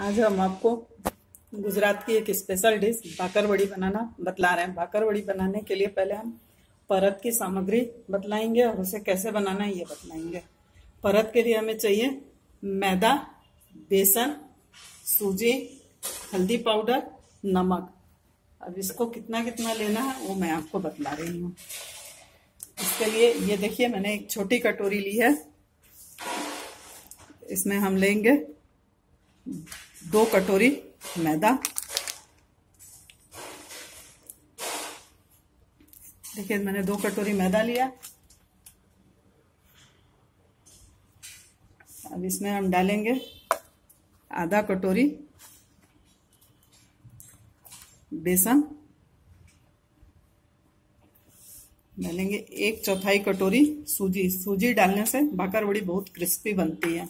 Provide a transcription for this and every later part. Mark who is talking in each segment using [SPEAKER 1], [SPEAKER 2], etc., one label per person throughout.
[SPEAKER 1] आज हम आपको गुजरात की एक स्पेशल डिश भाकर बड़ी बनाना बतला रहे हैं। भाकर बड़ी बनाने के लिए पहले हम परत की सामग्री बतलाएँगे और उसे कैसे बनाना है ये बतलाएँगे। परत के लिए हमें चाहिए मैदा, बेसन, सूजी, हल्दी पाउडर, नमक। अब इसको कितना कितना लेना है वो मैं आपको बतला रही हूँ। इसके लिए ये देखिए, मैंने एक छोटी कटोरी ली है। इसमें हम लेंगे दो कटोरी मैदा। देखिए, मैंने दो कटोरी मैदा लिया। अब इसमें हम डालेंगे आधा कटोरी बेसन। डालेंगे एक चौथाई कटोरी सूजी। सूजी डालने से भाकर बड़ी बहुत क्रिस्पी बनती है।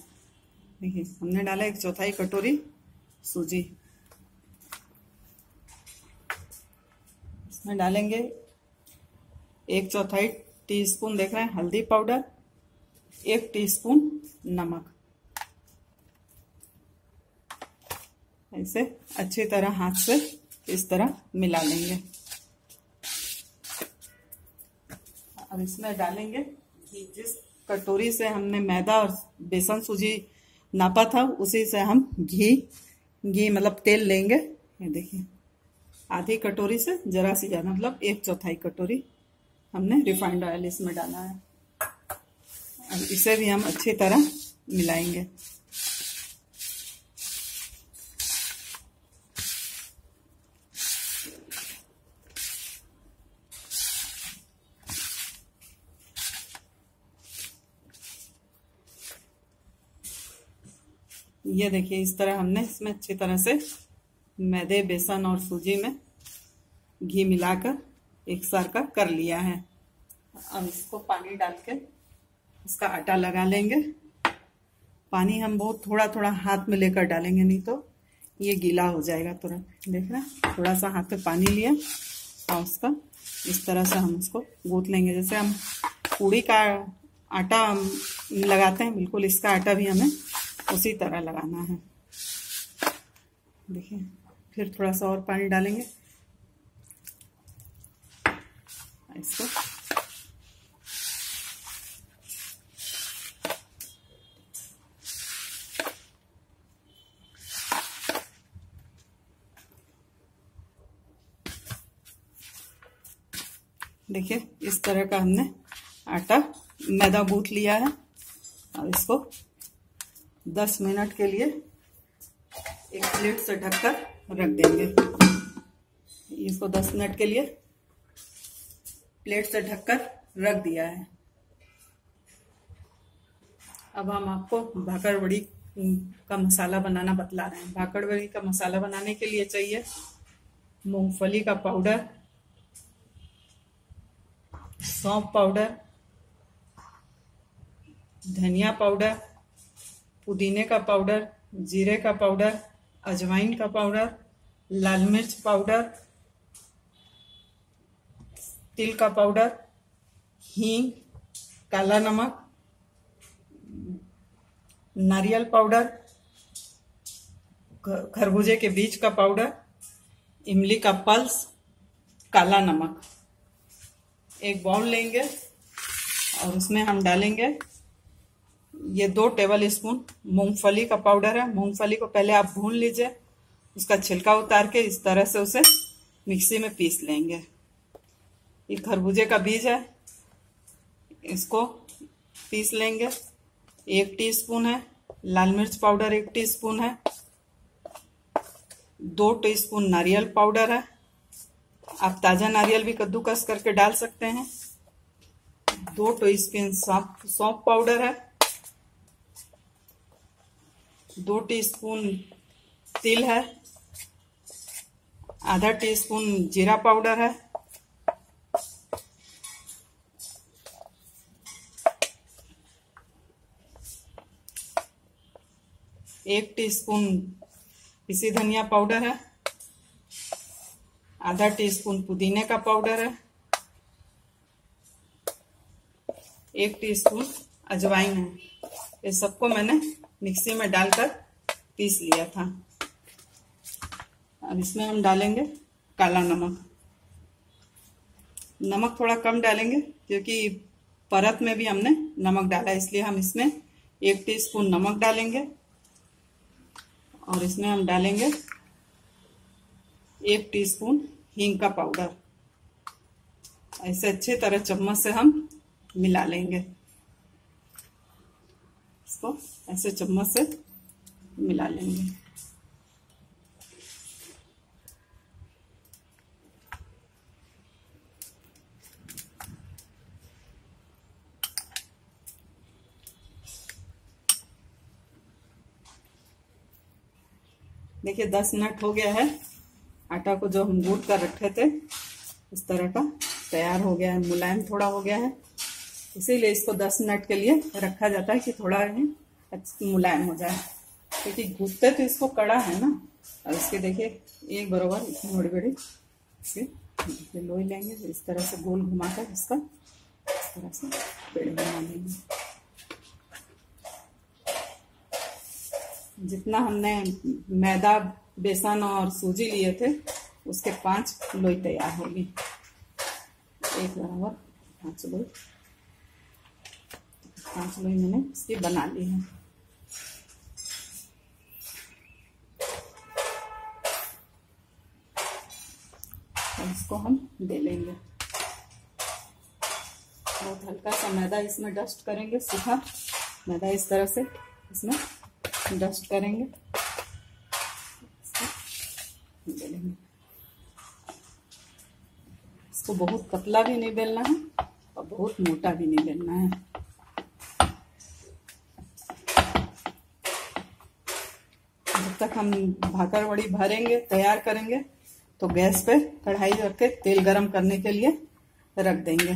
[SPEAKER 1] देखिए, हमने डाला एक चौथाई कटोरी सूजी। इसमें डालेंगे एक चौथाई टीस्पून, देख रहे हैं, हल्दी पाउडर, एक टीस्पून नमक। ऐसे अच्छी तरह हाथ से इस तरह मिला लेंगे। अब इसमें डालेंगे घी जिस कटोरी से हमने मैदा और बेसन सूजी नापा था, उसी से हम घी घी मतलब तेल लेंगे। ये देखिए, आधी कटोरी से जरा सी ज़्यादा मतलब एक चौथाई कटोरी हमने रिफाइंड ऑयल इसमें डाला है। अब इसे भी हम अच्छी तरह मिलाएँगे। ये देखिए, इस तरह हमने इसमें अच्छी तरह से मैदे, बेसन और सूजी में घी मिलाकर एक सार का कर लिया है। अब इसको पानी डाल के इसका आटा लगा लेंगे। पानी हम बहुत थोड़ा थोड़ा हाथ में लेकर डालेंगे, नहीं तो ये गीला हो जाएगा तुरंत। देख रहे थोड़ा सा हाथ में पानी लिया और उसका इस तरह से हम उसको गूथ लेंगे। जैसे हम पूड़ी का आटा लगाते हैं, बिल्कुल इसका आटा भी हमें उसी तरह लगाना है। देखिए, फिर थोड़ा सा और पानी डालेंगे। इसको। देखिए, इस तरह का हमने आटा मैदा गूथ लिया है। और इसको 10 मिनट के लिए एक प्लेट से ढककर रख देंगे। इसको 10 मिनट के लिए प्लेट से ढककर रख दिया है। अब हम आपको भाकड़ बड़ी का मसाला बनाना बतला रहे हैं। भाकड़ बड़ी का मसाला बनाने के लिए चाहिए मूंगफली का पाउडर, सौंफ पाउडर, धनिया पाउडर पुदीने का पाउडर, जीरे का पाउडर, अजवाइन का पाउडर, लाल मिर्च पाउडर, तिल का पाउडर, हींग, काला नमक, नारियल पाउडर खरबूजे के बीज का पाउडर, इमली का पल्स, काला नमक। एक बाउल लेंगे और उसमें हम डालेंगे ये दो टेबल स्पून मूंगफली का पाउडर है। मूंगफली को पहले आप भून लीजिए। उसका छिलका उतार के इस तरह से उसे मिक्सी में पीस लेंगे। ये खरबूजे का बीज है। इसको पीस लेंगे। एक टीस्पून है। लाल मिर्च पाउडर एक टीस्पून है। दो टीस्पून नारियल पाउडर है। आप ताज़ा नारियल भी कद्दूकस करके डाल सकते हैं। दो टीस्पून सौंफ पाउडर है। दो टीस्पून तिल है, आधा टीस्पून जीरा पाउडर है, एक टीस्पून पिसी धनिया पाउडर है, आधा टीस्पून पुदीने का पाउडर है, एक टीस्पून अजवाइन है। ये सबको मैंने मिक्सी में डालकर पीस लिया था। अब इसमें हम डालेंगे काला नमक। नमक थोड़ा कम डालेंगे, क्योंकि परत में भी हमने नमक डाला, इसलिए हम इसमें एक टीस्पून नमक डालेंगे। और इसमें हम डालेंगे एक टीस्पून हींग का पाउडर। ऐसे अच्छे तरह चम्मच से हम मिला लेंगे। इसको, ऐसे चम्मच से मिला लेंगे। देखिए, दस मिनट हो गया है। आटा को जो हम गूट कर रखे थे इस तरह का तैयार हो गया है। मुलायम थोड़ा हो गया है। इसीलिए इसको दस मिनट के लिए रखा जाता है कि थोड़ा मुलायम हो जाए। क्योंकि घुसते तो इसको कड़ा है ना। और इसके देखिए एक बराबर इतनी बड़ी बड़ी इसके लोई लेंगे इस तरह से गोल घुमाकर इसका इस तरह से पेड़ बना लेंगे। जितना हमने मैदा, बेसन और सूजी लिए थे, उसके पाँच लोई तैयार होगी। एक बराबर पाँच लोई। पाँच लोई मैंने इसकी बना ली है। इसको हम दे लेंगे। बहुत हल्का सा मैदा इसमें डस्ट करेंगे, सूखा मैदा इस तरह से इसमें डस्ट करेंगे। इसको बहुत पतला भी नहीं बेलना है और बहुत मोटा भी नहीं बेलना है। तक हम भाकर वड़ी भरेंगे, तैयार करेंगे। तो गैस पे कढ़ाई रख के तेल गरम करने के लिए रख देंगे।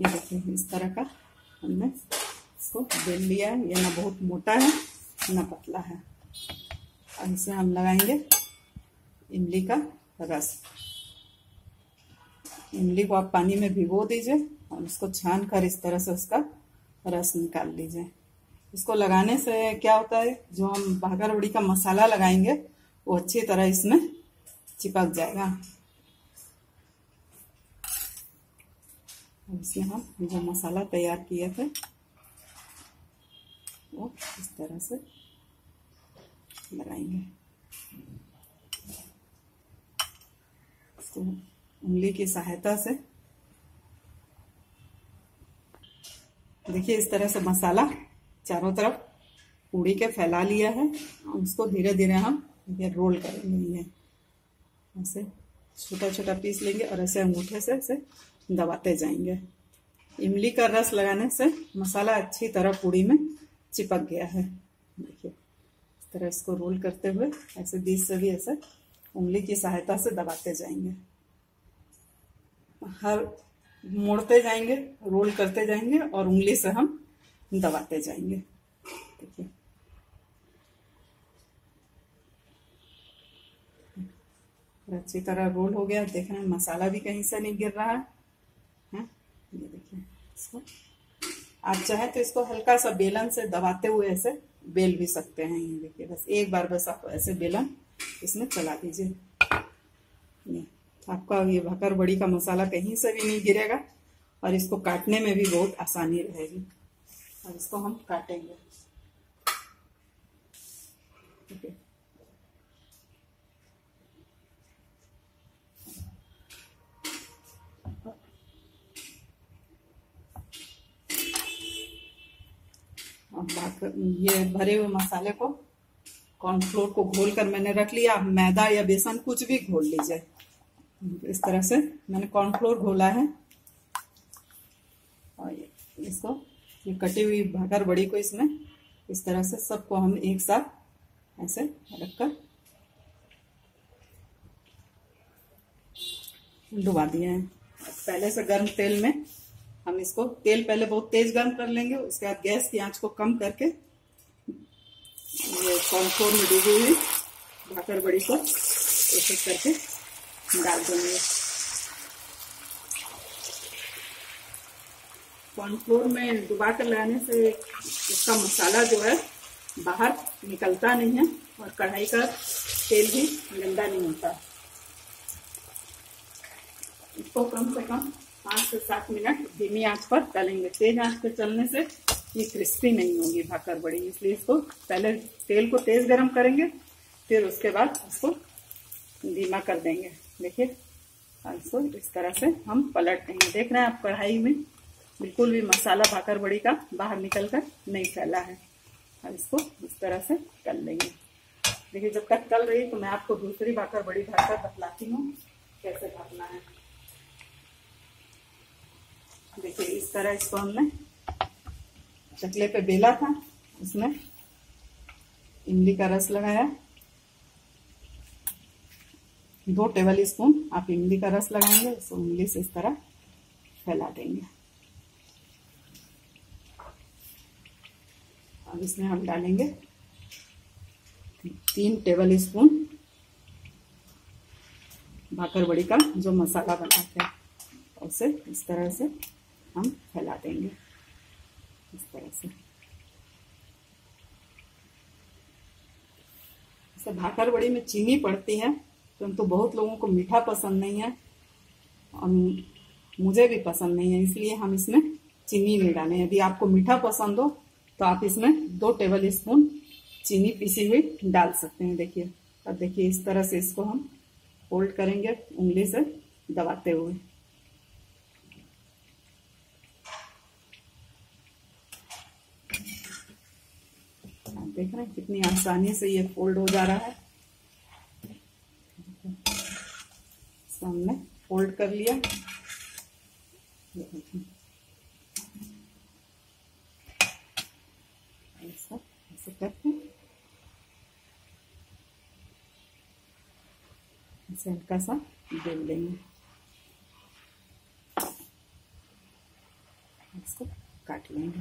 [SPEAKER 1] ये देखिए, इस तरह का हमने इसको बेल लिया है। ये ना बहुत मोटा है, ना पतला है। अब इसे हम लगाएँगे। इमली का रस। इमली को आप पानी में भिगो दीजिए और उसको छान कर इस तरह से उसका रस निकाल लीजिए। इसको लगाने से क्या होता है? जो हम भागर उड़ी का मसाला लगाएँगे, वो अच्छी तरह इसमें चिपक जाएगा। इसमें हम जो मसाला तैयार किए थे, वो इस तरह से लगाएँगे। इसको उंगली की सहायता से। देखिए, इस तरह से मसाला चारों तरफ़ पूड़ी के फैला लिया है। उसको धीरे धीरे हम ये रोल करेंगे, ये ऐसे छोटा छोटा पीस लेंगे और ऐसे अंगूठे से ऐसे दबाते जाएँगे। इमली का रस लगाने से मसाला अच्छी तरह पूड़ी में चिपक गया है। देखिए, इस तरह इसको रोल करते हुए ऐसे बीच से भी ऐसे उंगली की सहायता से दबाते जाएँगे। हर मोड़ते जाएँगे, रोल करते जाएँगे और उंगली से हम दबाते जाएँगे। देखिए। अच्छी तरह रोल हो गया, देख रहे हैं, मसाला भी कहीं से नहीं गिर रहा है? ये देखिए, इसको। आप चाहे तो इसको हल्का सा बेलन से दबाते हुए ऐसे बेल भी सकते हैं, ये देखिए, बस एक बार बस आप ऐसे बेलन इसमें चला दीजिए। आपका ये भकर बड़ी का मसाला कहीं से भी नहीं गिरेगा और इसको काटने में भी बहुत आसानी रहेगी। और इसको हम काटेंगे। ये भरे हुए मसाले को कॉर्नफ्लोर को घोल कर मैंने रख लिया, मैदा या बेसन कुछ भी घोल लीजिए। इस तरह से मैंने कॉर्नफ्लोर घोला है। और इसको, ये कटी हुई भाकर बड़ी को इसमें, इस तरह से सबको हम एक साथ ऐसे रखकर डुबा दिए हैं। पहले से गर्म तेल में हम इसको, तेल पहले बहुत तेज गर्म कर लेंगे, उसके बाद गैस की आँच को कम करके ये कॉर्नफ्लोर में डूबी हुई, भाकर बड़ी को एक एक करके डाल देंगे। कॉर्नफ्लोर में डुबा कर लगाने से इसका मसाला जो है बाहर निकलता नहीं है और कढ़ाई का तेल भी गंदा नहीं होता। इसको कम से कम पाँच से सात मिनट धीमी आँच पर तलेंगे। तेज आँच पर चलने से ये क्रिस्पी नहीं होगी भाकर बड़ी, इसलिए इसको पहले तेल को तेज गरम करेंगे, फिर उसके बाद उसको धीमा कर देंगे। देखिए इसको इस तरह से हम पलट देंगे देख रहे हैं आप कढ़ाई में बिल्कुल भी मसाला भाकर बड़ी का बाहर निकल कर नहीं फैला है। अब इसको इस तरह से कर लेंगे। देखिए, जब तक तल रही तो मैं आपको दूसरी भाकर बड़ी भाकर बतलाती हूँ कैसे भागना है। देखिए, इस तरह इसको हमने चकले पे बेला था, उसमें इमली का रस लगाया। दो टेबल स्पून, आप इमली का रस लगाएँगे, उसको उंगली से इस तरह फैला देंगे। अब इसमें हम डालेंगे तीन टेबल स्पून भाकर बड़ी का, जो मसाला बनाते हैं, उसे इस तरह से हम फैला देंगे। इस तरह से इसे भाकर बड़ी में चीनी पड़ती है परंतु तो बहुत लोगों को मीठा पसंद नहीं है और मुझे भी पसंद नहीं है, इसलिए हम इसमें चीनी नहीं डालें। यदि आपको मीठा पसंद हो तो आप इसमें दो टेबल स्पून चीनी पीसी हुई डाल सकते हैं। देखिए, अब देखिए इस तरह से इसको हम फोल्ड करेंगे उंगली से दबाते हुए। देख रहे हैं, कितनी आसानी से ये फोल्ड हो जा रहा है। हमने फोल्ड कर लिया। ऐसा करके। हल्का सा बेल लेंगे इसको काट लेंगे।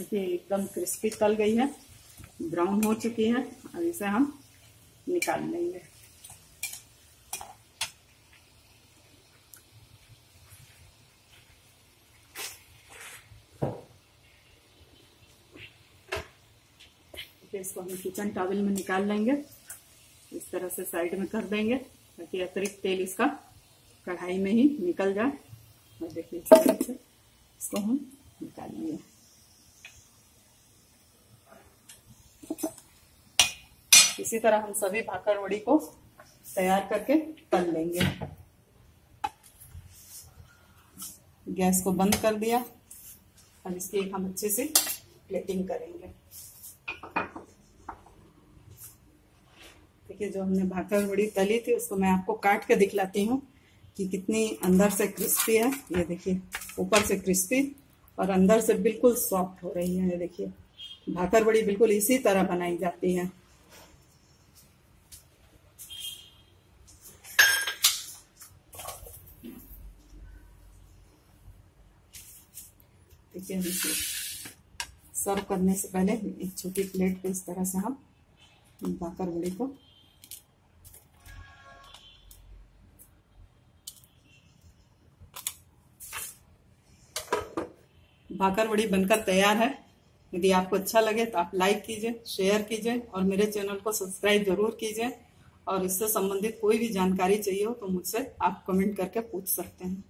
[SPEAKER 1] देखिए एकदम क्रिस्पी तल गई है, ब्राउन हो चुकी है, अब इसे हम निकाल लेंगे। इसको हम किचन टावल में निकाल लेंगे, इस तरह से साइड में कर देंगे, ताकि अतिरिक्त तेल इसका कढ़ाई में ही निकल जाए। और देखिए इस तरह से इसको हम निकाल लेंगे। इसी तरह हम सभी भाकर वड़ी को तैयार करके तल लेंगे। गैस को बंद कर दिया। अब इसकी हम अच्छे से प्लेटिंग करेंगे। देखिए, जो हमने भाकर वड़ी तली थी, उसको मैं आपको काट के दिखलाती हूँ कि कितनी अंदर से क्रिस्पी है। ये देखिए, ऊपर से क्रिस्पी और अंदर से बिल्कुल सॉफ्ट हो रही है, ये देखिए। भाकर बड़ी बिल्कुल इसी तरह बनाई जाती है। सर्व करने से पहले एक छोटी प्लेट पे इस तरह से हम भाकर बड़ी को भाकर बड़ी बनकर तैयार है। यदि आपको अच्छा लगे तो आप लाइक कीजिए, शेयर कीजिए और मेरे चैनल को सब्सक्राइब ज़रूर कीजिए। और इससे संबंधित कोई भी जानकारी चाहिए हो तो मुझसे आप कमेंट करके पूछ सकते हैं।